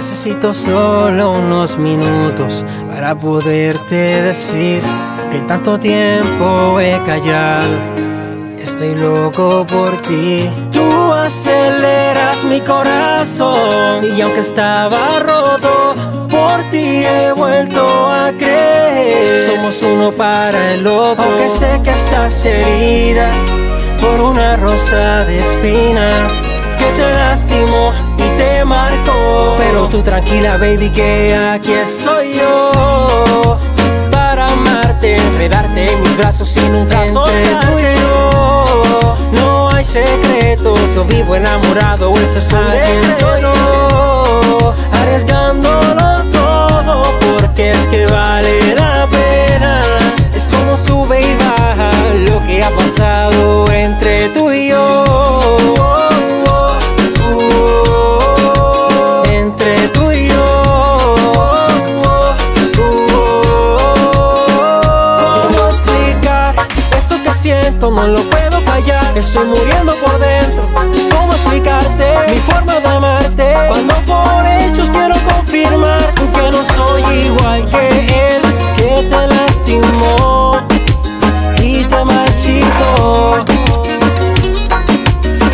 Necesito solo unos minutos para poderte decir que tanto tiempo he callado. Estoy loco por ti. Tú aceleras mi corazón y aunque estaba roto, por ti he vuelto a creer. Somos uno para el otro. Aunque sé que estás herida por una rosa de espinas que te lastimó tú tranquila, baby, que aquí estoy yo para amarte, enredarte en mis brazos y nunca soltarte. No hay secretos, yo vivo enamorado, eso es un decreto. No lo puedo callar. Estoy muriendo por dentro. ¿Cómo explicarte mi forma de amarte? Cuando por hechos quiero confirmar que no soy igual que él, que te lastimó y te marchitó.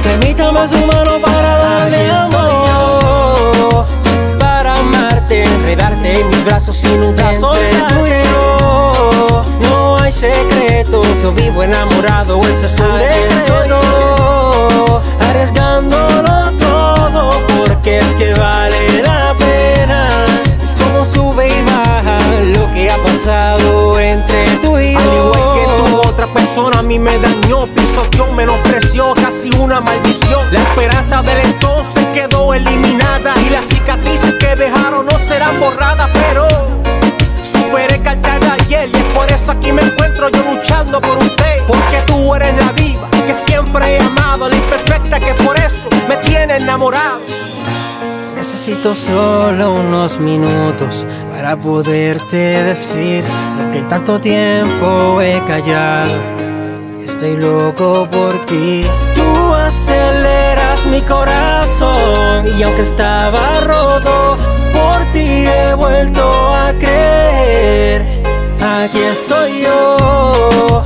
Permítame su mano para darle amor Para amarte, enredarte en mis brazos y nunca soltarte No hay secretos, yo vivo enamorado, eso es un decreto Arriesgándolo todo porque es que vale la pena. Es como sube y baja lo que ha pasado entre tú y yo. Al igual que tú, otra persona a mí me dañó, pisoteó, menospreció, casi una maldición. La esperanza del entonces quedó eliminada y las cicatrices que dejaron no serán borradas, pero superé y es por eso aquí me encuentro yo luchando por usted, porque tú eres la diva que siempre he amado, la imperfecta que por eso me tiene enamorado. Necesito solo unos minutos para poderte decir lo que tanto tiempo he callado. Estoy loco por ti. Tú aceleras mi corazón y aunque estaba roto, por ti he vuelto a creer. Aquí estoy yo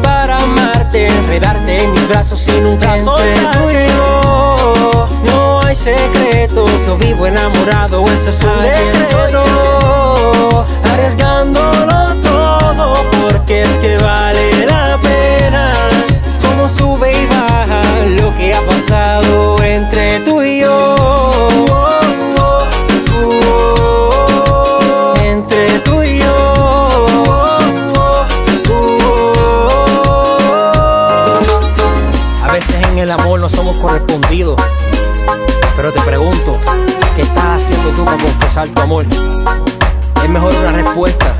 para amarte, enredarte en mis brazos y nunca soltarte. No hay secretos, yo vivo enamorado, eso es un decreto. No somos correspondidos. Pero te pregunto, ¿qué estás haciendo tú para confesar tu amor? Es mejor una respuesta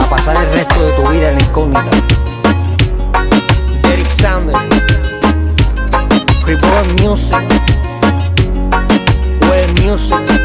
a pasar el resto de tu vida en la incógnita. Derek Sander, Reborn Music, Well Music.